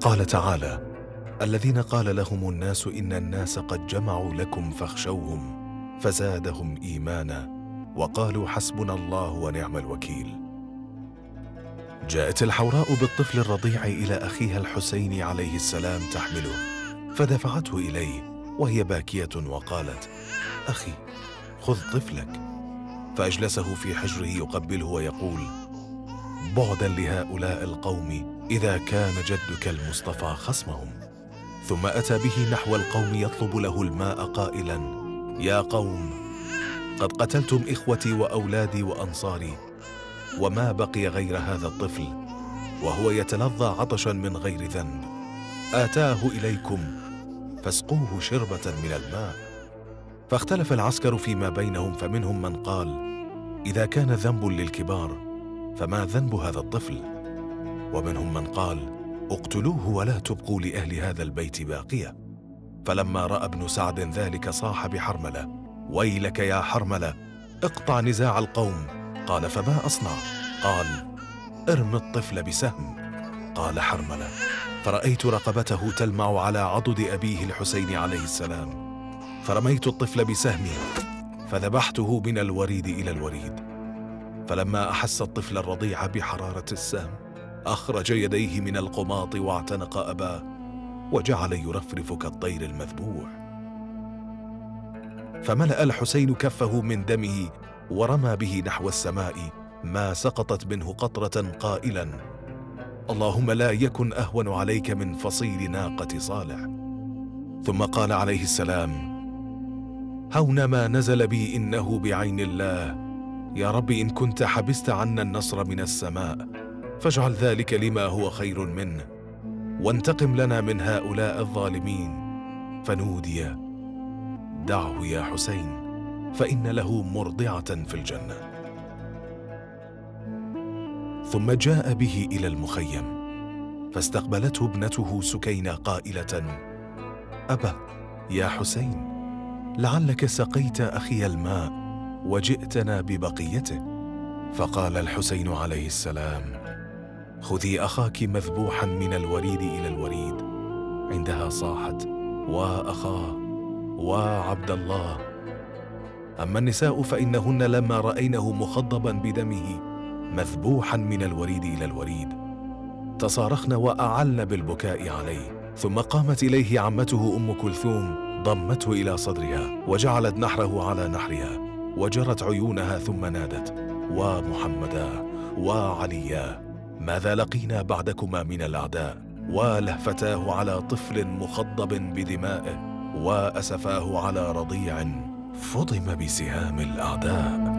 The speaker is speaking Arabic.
قال تعالى الذين قال لهم الناس إن الناس قد جمعوا لكم فاخشوهم فزادهم إيمانا وقالوا حسبنا الله ونعم الوكيل. جاءت الحوراء بالطفل الرضيع إلى أخيها الحسين عليه السلام تحمله فدفعته إليه وهي باكية وقالت أخي خذ طفلك. فأجلسه في حجره يقبله ويقول بعدا لهؤلاء القوم إذا كان جدك المصطفى خصمهم. ثم أتى به نحو القوم يطلب له الماء قائلا يا قوم قد قتلتم إخوتي وأولادي وأنصاري وما بقي غير هذا الطفل وهو يتلظى عطشا من غير ذنب. آتاه إليكم فاسقوه شربة من الماء. فاختلف العسكر فيما بينهم فمنهم من قال إذا كان ذنب للكبار فما ذنب هذا الطفل؟ ومنهم من قال اقتلوه ولا تبقوا لأهل هذا البيت باقية. فلما رأى ابن سعد ذلك صاح بحرملة ويلك يا حرملة اقطع نزاع القوم قال فما أصنع؟ قال ارم الطفل بسهم. قال حرملة. فرأيت رقبته تلمع على عضد أبيه الحسين عليه السلام. فرميت الطفل بسهمي فذبحته من الوريد إلى الوريد. فلما أحس الطفل الرضيع بحرارة السهم أخرج يديه من القماط واعتنق أباه وجعل يرفرف كالطير المذبوح. فملأ الحسين كفه من دمه ورمى به نحو السماء ما سقطت منه قطرة قائلا اللهم لا يكن أهون عليك من فصيل ناقة صالح. ثم قال عليه السلام هون ما نزل بي إنه بعين الله. يا رب إن كنت حبست عنا النصر من السماء فاجعل ذلك لما هو خير منه وانتقم لنا من هؤلاء الظالمين. فنودي دعه يا حسين. فإن له مرضعة في الجنة. ثم جاء به إلى المخيم فاستقبلته ابنته سكينة قائلة أبا يا حسين لعلك سقيت أخي الماء وجئتنا ببقيته. فقال الحسين عليه السلام خذي أخاك مذبوحا من الوريد إلى الوريد عندها صاحت واخاه وعبد الله أما النساء فإنهن لما رأينه مخضبا بدمه مذبوحا من الوريد إلى الوريد. تصارخن وأعلن بالبكاء عليه. ثم قامت إليه عمته أم كلثوم ضمته إلى صدرها وجعلت نحره على نحرها وجرت عيونها ثم نادت ومحمدا وعليا ماذا لقينا بعدكما من الأعداء؟ ولهفتاه على طفل مخضب بدمائه واسفاه على رضيع فضم بسهام الأعداء.